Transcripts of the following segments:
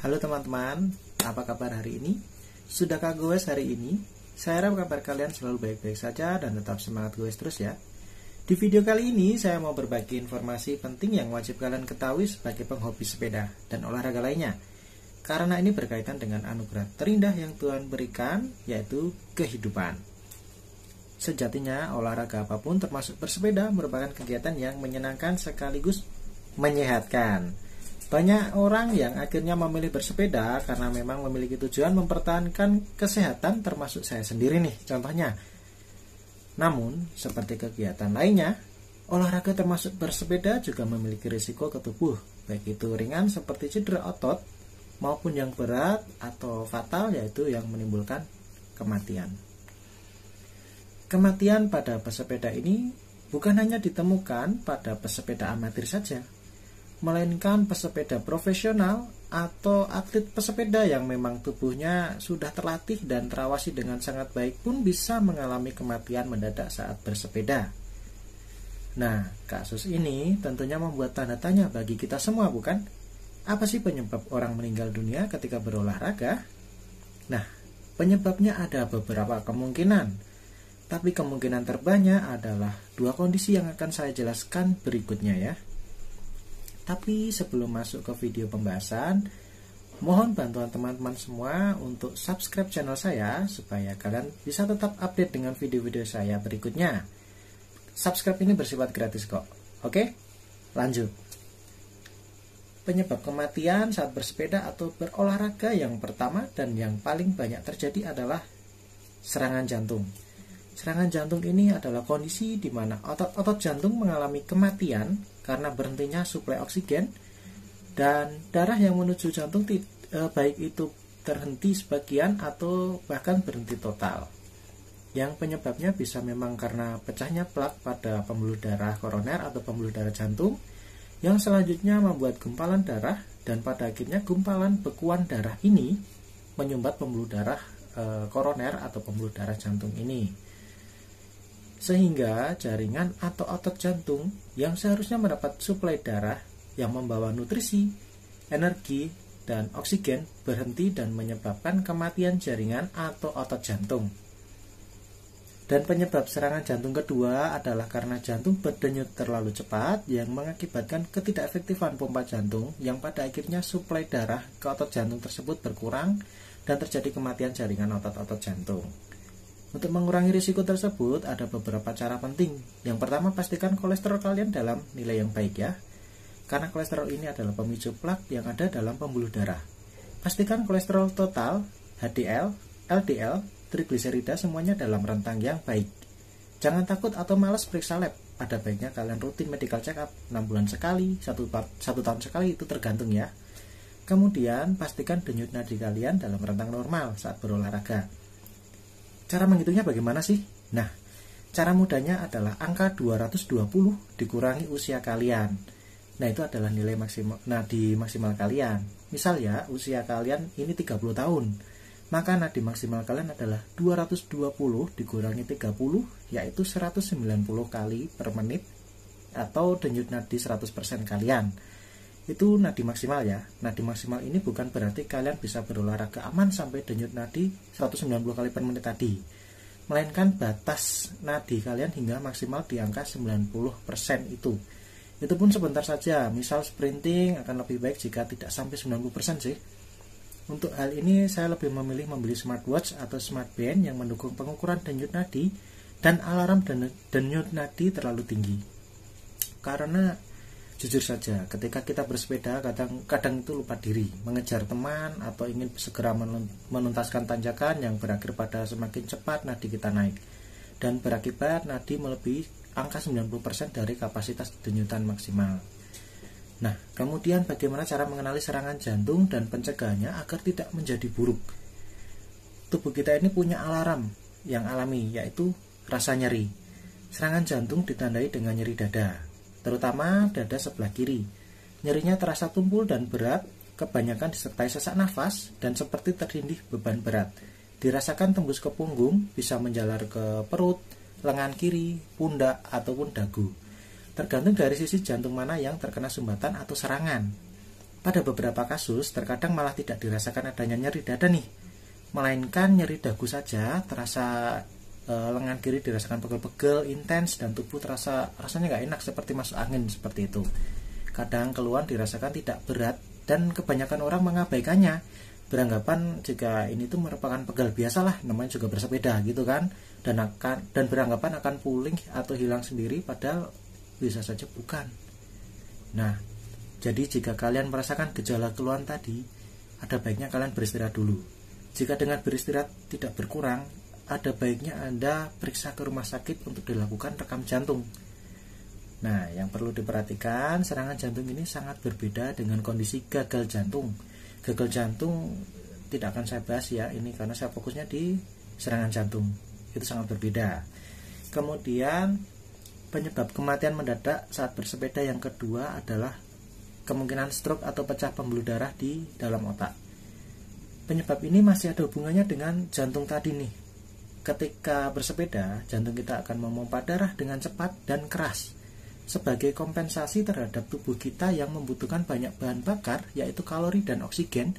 Halo teman-teman, apa kabar hari ini? Sudahkah goes hari ini? Saya harap kabar kalian selalu baik-baik saja dan tetap semangat goes terus ya. Di video kali ini saya mau berbagi informasi penting yang wajib kalian ketahui sebagai penghobi sepeda dan olahraga lainnya. Karena ini berkaitan dengan anugerah terindah yang Tuhan berikan, yaitu kehidupan. Sejatinya olahraga apa pun termasuk bersepeda merupakan kegiatan yang menyenangkan sekaligus menyehatkan. Banyak orang yang akhirnya memilih bersepeda karena memang memiliki tujuan mempertahankan kesehatan termasuk saya sendiri nih contohnya. Namun, seperti kegiatan lainnya, olahraga termasuk bersepeda juga memiliki risiko ke tubuh, baik itu ringan seperti cedera otot maupun yang berat atau fatal yaitu yang menimbulkan kematian. Kematian pada pesepeda ini bukan hanya ditemukan pada pesepeda amatir saja, melainkan pesepeda profesional atau atlet pesepeda yang memang tubuhnya sudah terlatih dan terawasi dengan sangat baik pun bisa mengalami kematian mendadak saat bersepeda. Nah, kasus ini tentunya membuat tanda tanya bagi kita semua, bukan? Apa sih penyebab orang meninggal dunia ketika berolahraga? Nah, penyebabnya ada beberapa kemungkinan. Tapi kemungkinan terbanyak adalah dua kondisi yang akan saya jelaskan berikutnya ya. Tapi sebelum masuk ke video pembahasan, mohon bantuan teman-teman semua untuk subscribe channel saya supaya kalian bisa tetap update dengan video-video saya berikutnya. Subscribe ini bersifat gratis kok. Oke? Lanjut. Penyebab kematian saat bersepeda atau berolahraga yang pertama dan yang paling banyak terjadi adalah serangan jantung. Serangan jantung ini adalah kondisi di mana otot-otot jantung mengalami kematian karena berhentinya suplai oksigen dan darah yang menuju jantung e, baik itu terhenti sebagian atau bahkan berhenti total. Yang penyebabnya bisa memang karena pecahnya plak pada pembuluh darah koroner atau pembuluh darah jantung yang selanjutnya membuat gumpalan darah dan pada akhirnya gumpalan bekuan darah ini menyumbat pembuluh darah e, koroner atau pembuluh darah jantung ini sehingga jaringan atau otot jantung yang seharusnya mendapat suplai darah yang membawa nutrisi, energi, dan oksigen berhenti dan menyebabkan kematian jaringan atau otot jantung. Dan penyebab serangan jantung kedua adalah karena jantung berdenyut terlalu cepat yang mengakibatkan ketidakefektifan pompa jantung yang pada akhirnya suplai darah ke otot jantung tersebut berkurang dan terjadi kematian jaringan otot-otot jantung. Untuk mengurangi risiko tersebut, ada beberapa cara penting. Yang pertama, pastikan kolesterol kalian dalam nilai yang baik ya. Karena kolesterol ini adalah pemicu plak yang ada dalam pembuluh darah. Pastikan kolesterol total, HDL, LDL, trigliserida semuanya dalam rentang yang baik. Jangan takut atau malas periksa lab. Ada baiknya kalian rutin medical check up 6 bulan sekali, 1, 1 tahun sekali itu tergantung ya. Kemudian pastikan denyut nadi kalian dalam rentang normal saat berolahraga. Cara menghitungnya bagaimana sih? Nah, cara mudahnya adalah angka 220 dikurangi usia kalian. Nah, itu adalah nilai maksimal nadi maksimal kalian. Misal ya, usia kalian ini 30 tahun. Maka nadi maksimal kalian adalah 220 dikurangi 30 yaitu 190 kali per menit atau denyut nadi 100% kalian itu nadi maksimal ya. Nadi maksimal ini bukan berarti kalian bisa berolahraga aman sampai denyut nadi 190 kali per menit tadi. Melainkan batas nadi kalian hingga maksimal di angka 90% itu. Itu pun sebentar saja. Misal sprinting akan lebih baik jika tidak sampai 90% sih. Untuk hal ini saya lebih memilih membeli smartwatch atau smartband yang mendukung pengukuran denyut nadi dan alarm denyut nadi terlalu tinggi. Karena Jujur saja, ketika kita bersepeda kadang kadang itu lupa diri, mengejar teman atau ingin segera menuntaskan tanjakan yang berakhir pada semakin cepat nadi kita naik dan berakibat nadi melebihi angka 90% dari kapasitas denyutan maksimal. Nah, kemudian bagaimana cara mengenali serangan jantung dan pencegahannya agar tidak menjadi buruk? Tubuh kita ini punya alarm yang alami yaitu rasa nyeri. Serangan jantung ditandai dengan nyeri dada, terutama dada sebelah kiri. Nyerinya terasa tumpul dan berat, kebanyakan disertai sesak nafas dan seperti tertindih beban berat. Dirasakan tembus ke punggung, bisa menjalar ke perut, lengan kiri, pundak, ataupun dagu. Tergantung dari sisi jantung mana yang terkena sumbatan atau serangan. pada beberapa kasus terkadang malah tidak dirasakan adanya nyeri dada nih, melainkan nyeri dagu saja terasa e, lengan kiri dirasakan pegel-pegel, intens dan tubuh terasa rasanya nggak enak seperti masuk angin seperti itu. Kadang keluhan dirasakan tidak berat dan kebanyakan orang mengabaikannya. Beranggapan jika ini tuh merupakan pegal biasa lah namanya juga bersepeda gitu kan. Dan akan dan beranggapan akan pulih atau hilang sendiri padahal bisa saja bukan. Nah jadi jika kalian merasakan gejala keluhan tadi ada baiknya kalian beristirahat dulu. Jika dengan beristirahat tidak berkurang ada baiknya anda periksa ke rumah sakit untuk dilakukan rekam jantung. Nah yang perlu diperhatikan serangan jantung ini sangat berbeda dengan kondisi gagal jantung. Gagal jantung tidak akan saya bahas ya ini karena saya fokusnya di serangan jantung. Itu sangat berbeda. Kemudian penyebab kematian mendadak saat bersepeda yang kedua adalah kemungkinan stroke atau pecah pembuluh darah di dalam otak. Penyebab ini masih ada hubungannya dengan jantung tadi nih ketika bersepeda jantung kita akan memompa darah dengan cepat dan keras sebagai kompensasi terhadap tubuh kita yang membutuhkan banyak bahan bakar yaitu kalori dan oksigen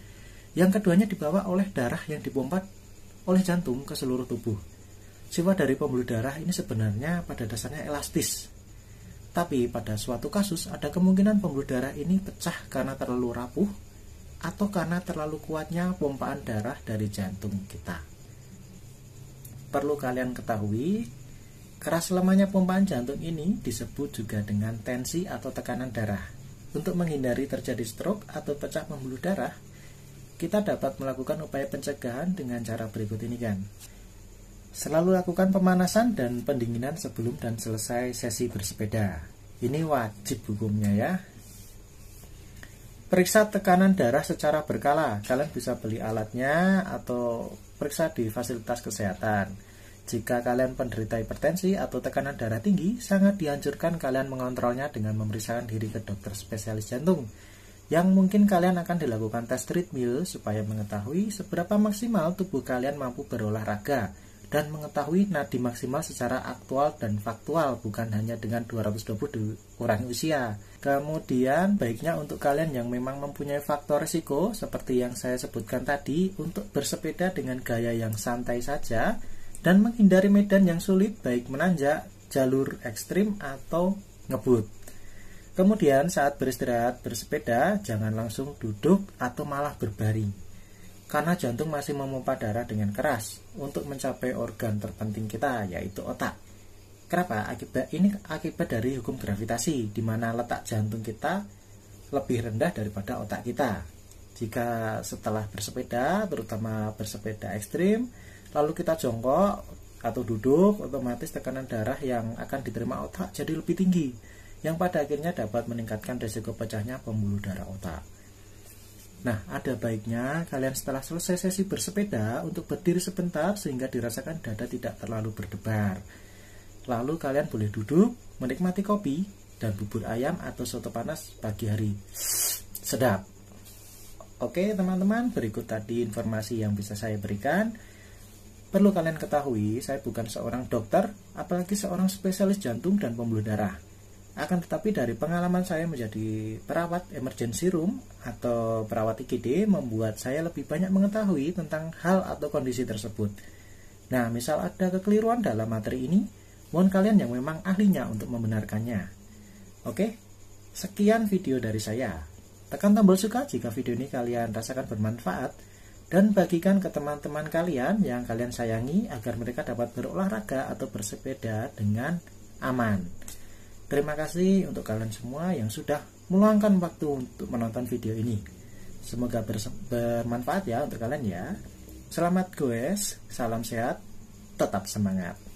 yang keduanya dibawa oleh darah yang dipompa oleh jantung ke seluruh tubuh. Sifat dari pembuluh darah ini sebenarnya pada dasarnya elastis. Tapi pada suatu kasus ada kemungkinan pembuluh darah ini pecah karena terlalu rapuh atau karena terlalu kuatnya pompaan darah dari jantung kita. Perlu kalian ketahui, Keras lemahnya pompaan jantung ini disebut juga dengan tensi atau tekanan darah. Untuk menghindari terjadi stroke atau pecah pembuluh darah, kita dapat melakukan upaya pencegahan dengan cara berikut ini kan. Selalu lakukan pemanasan dan pendinginan sebelum dan selesai sesi bersepeda. Ini wajib hukumnya ya. Periksa tekanan darah secara berkala. Kalian bisa beli alatnya atau periksa di fasilitas kesehatan. Jika kalian penderita hipertensi atau tekanan darah tinggi, sangat dianjurkan kalian mengontrolnya dengan memeriksakan diri ke dokter spesialis jantung. Yang mungkin kalian akan dilakukan tes treadmill supaya mengetahui seberapa maksimal tubuh kalian mampu berolahraga dan mengetahui nadi maksimal secara aktual dan faktual bukan hanya dengan 220 dikurangi usia. Kemudian baiknya untuk kalian yang memang mempunyai faktor risiko seperti yang saya sebutkan tadi untuk bersepeda dengan gaya yang santai saja dan menghindari medan yang sulit baik menanjak, jalur ekstrim atau ngebut. Kemudian saat beristirahat bersepeda jangan langsung duduk atau malah berbaring. Karena jantung masih memompa darah dengan keras untuk mencapai organ terpenting kita yaitu otak. Kenapa? Akibat ini akibat dari hukum gravitasi di mana letak jantung kita lebih rendah daripada otak kita. Jika setelah bersepeda, terutama bersepeda ekstrim, lalu kita jongkok atau duduk otomatis tekanan darah yang akan diterima otak jadi lebih tinggi yang pada akhirnya dapat meningkatkan risiko pecahnya pembuluh darah otak. Nah, ada baiknya kalian setelah selesai sesi bersepeda untuk berdiri sebentar sehingga dirasakan dada tidak terlalu berdebar. Lalu kalian boleh duduk, menikmati kopi dan bubur ayam atau soto panas pagi hari. Sedap. Oke, teman-teman, berikut tadi informasi yang bisa saya berikan. Perlu kalian ketahui, saya bukan seorang dokter, apalagi seorang spesialis jantung dan pembuluh darah. Akan tetapi dari pengalaman saya menjadi perawat emergency room atau perawat IGD membuat saya lebih banyak mengetahui tentang hal atau kondisi tersebut. Nah, misal ada kekeliruan dalam materi ini, mohon kalian yang memang ahlinya untuk membenarkannya. Oke, sekian video dari saya. Tekan tombol suka jika video ini kalian rasakan bermanfaat dan bagikan ke teman-teman kalian yang kalian sayangi agar mereka dapat berolahraga atau bersepeda dengan aman. Terima kasih untuk kalian semua yang sudah meluangkan waktu untuk menonton video ini. Semoga bermanfaat ya untuk kalian ya. Selamat goes, salam sehat, tetap semangat.